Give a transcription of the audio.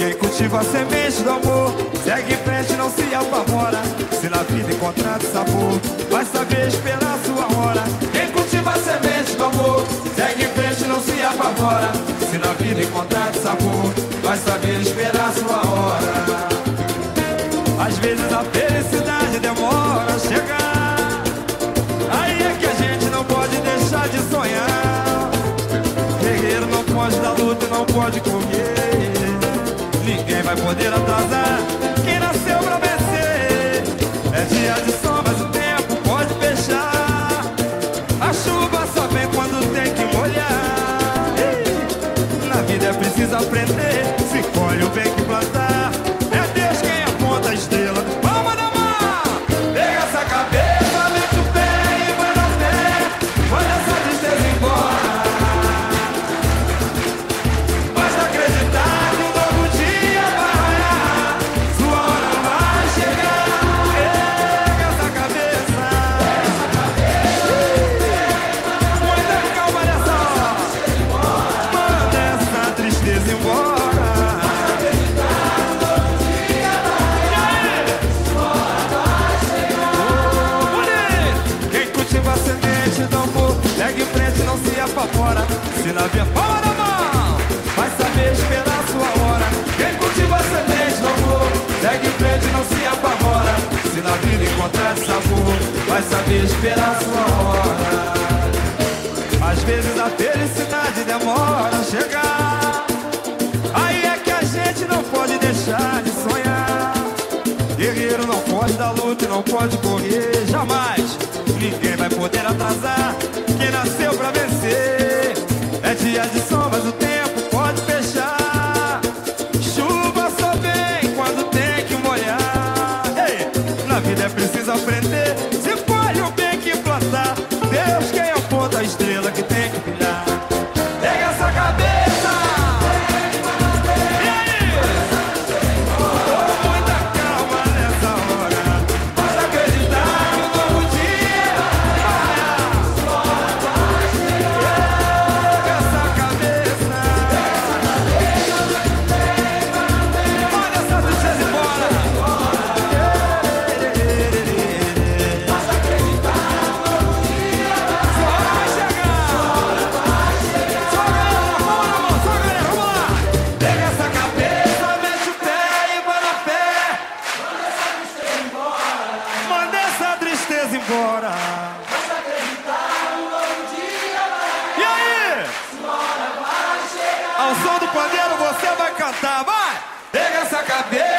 Quem cultiva a semente do amor Segue em frente, não se apavora. Se na vida encontrar sabor Vai saber esperar sua hora. Quem cultiva a semente do amor Segue em frente, não se apavora. Se na vida encontrar sabor Vai saber esperar sua hora. Às vezes a felicidade demora a chegar. Aí é que a gente não pode deixar de sonhar. Guerreiro não pode dar luta e não pode correr Ninguém vai poder atrasar Na via palma da mão, vai saber esperar sua hora. Quem cultiva semente do amor, segue em frente, não se apavora. Se na vida encontrar sabor, vai saber esperar sua hora. Às vezes a felicidade demora a chegar. Aí é que a gente não pode deixar de sonhar. Guerreiro não pode dar luta e não pode correr jamais. Ninguém vai poder atrasar quem nasceu pra vencer. Embora. E aí? Ao som do pandeiro você vai cantar, vai! Pega essa cabeça.